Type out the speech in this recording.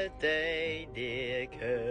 birthday, dear Kurt.